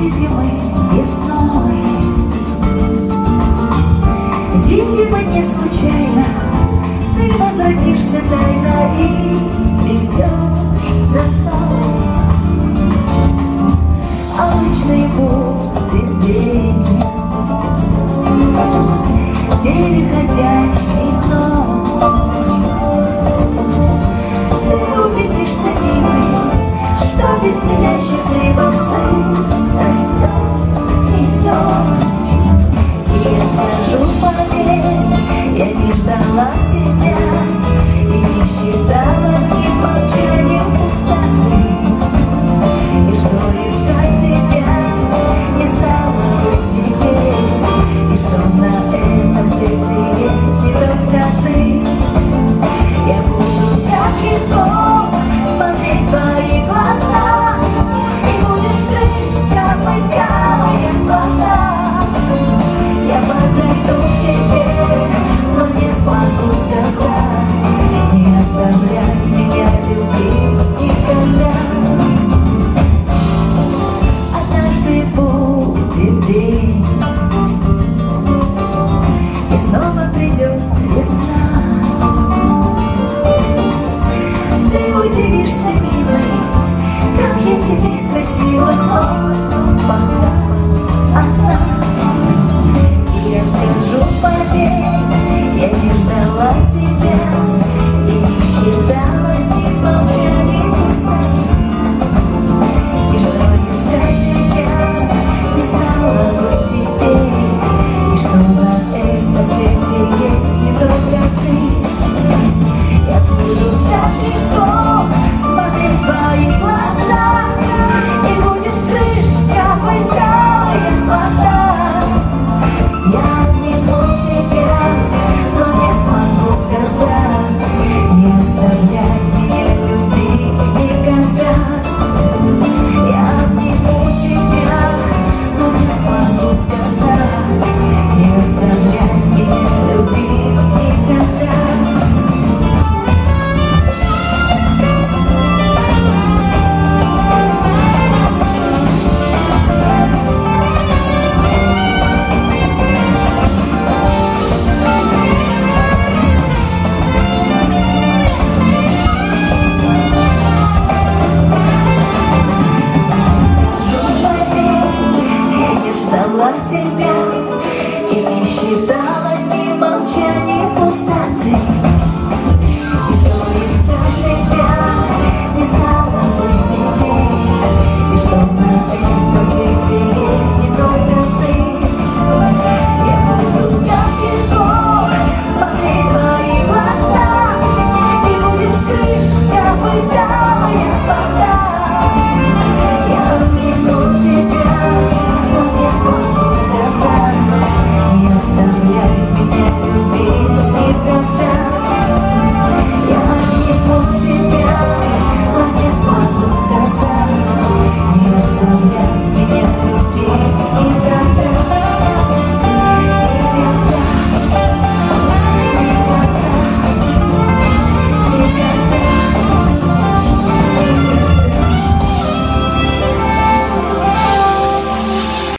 Этой зимы весной. Видимо, не случайно Ты возвратишься тайно И идешь за мной. А Обычный будет день Переходящий ночь. Ты убедишься, милый Что без тебя счастливым сын ждала тебя. Guitarra.